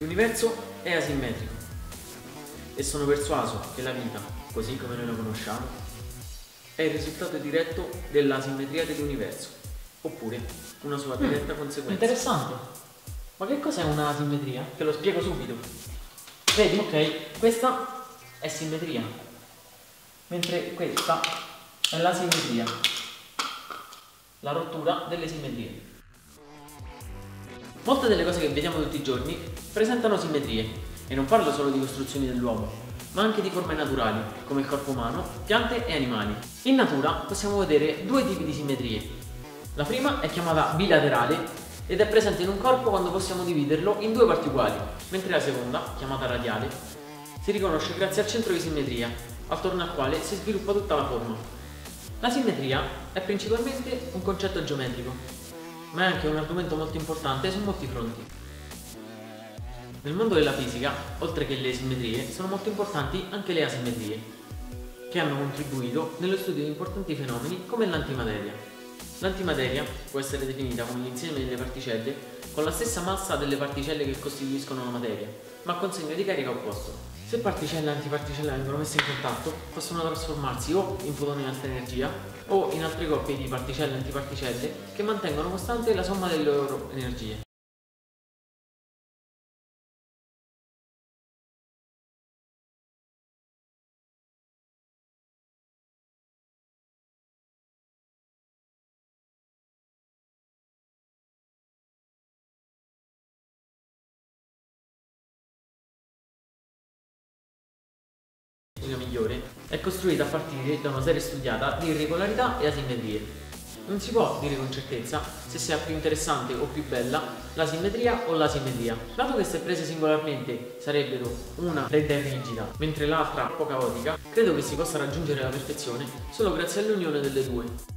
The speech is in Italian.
L'universo è asimmetrico e sono persuaso che la vita, così come noi la conosciamo, è il risultato diretto dell'asimmetria dell'universo, oppure una sua diretta Mm, conseguenza. Interessante. Ma che cos'è una simmetria? Te lo spiego subito. Vedi? Ok, questa è simmetria. Mentre questa è la simmetria. La rottura delle simmetrie. Molte delle cose che vediamo tutti i giorni presentano simmetrie e non parlo solo di costruzioni dell'uomo, ma anche di forme naturali, come il corpo umano, piante e animali. In natura possiamo vedere due tipi di simmetrie. La prima è chiamata bilaterale ed è presente in un corpo quando possiamo dividerlo in due parti uguali, mentre la seconda, chiamata radiale, si riconosce grazie al centro di simmetria, attorno al quale si sviluppa tutta la forma. La simmetria è principalmente un concetto geometrico, ma è anche un argomento molto importante su molti fronti. Nel mondo della fisica, oltre che le simmetrie, sono molto importanti anche le asimmetrie, che hanno contribuito nello studio di importanti fenomeni come l'antimateria. L'antimateria può essere definita come l'insieme delle particelle con la stessa massa delle particelle che costituiscono la materia, ma con segno di carica opposto. Se particelle e antiparticelle vengono messe in contatto, possono trasformarsi o in fotoni di alta energia o in altre coppie di particelle e antiparticelle che mantengono costante la somma delle loro energie. Migliore è costruita a partire da una serie studiata di irregolarità e asimmetrie. Non si può dire con certezza se sia più interessante o più bella la simmetria o l'asimmetria, dato che se prese singolarmente sarebbero una fredda e rigida, mentre l'altra un po' caotica, credo che si possa raggiungere la perfezione solo grazie all'unione delle due.